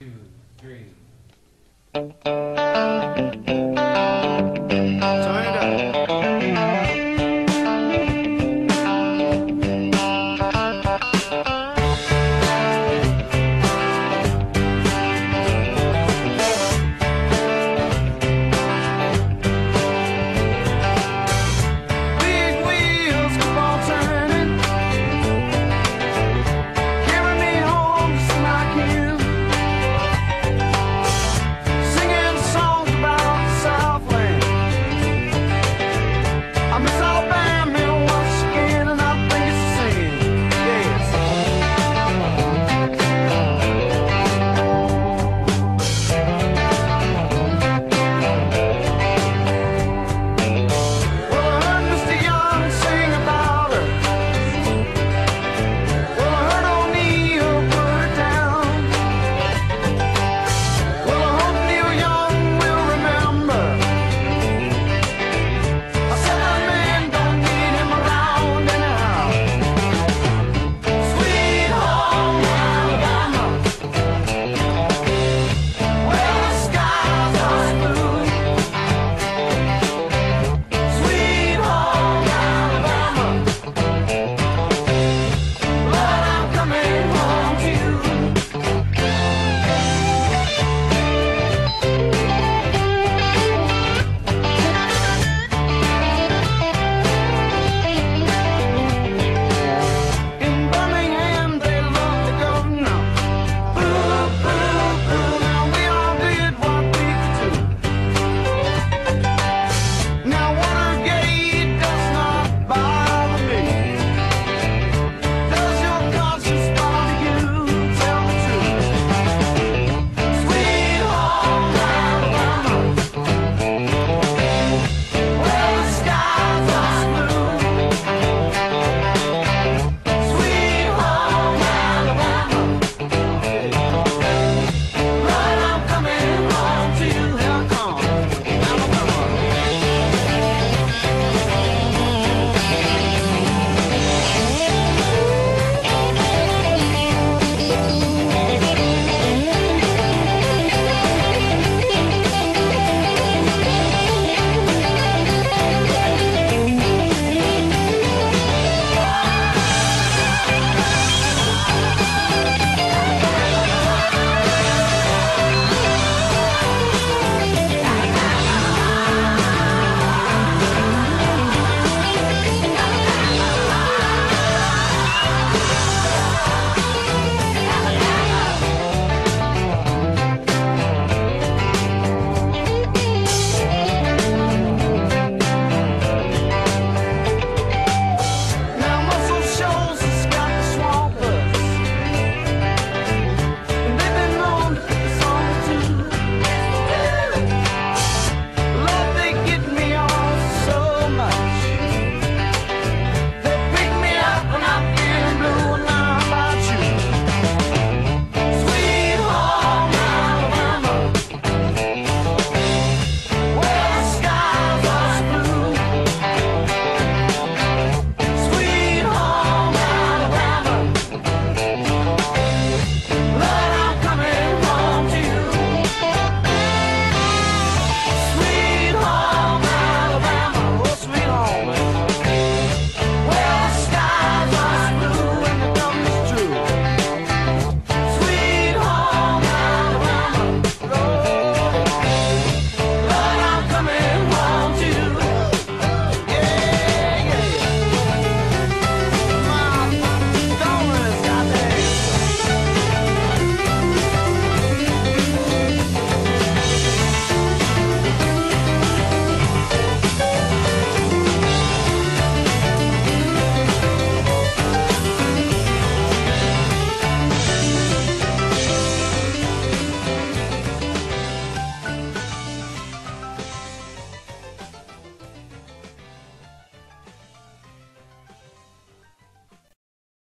two, three.